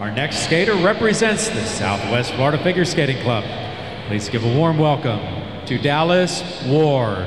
Our next skater represents the Southwest Florida Figure Skating Club. Please give a warm welcome to Dallas Ward.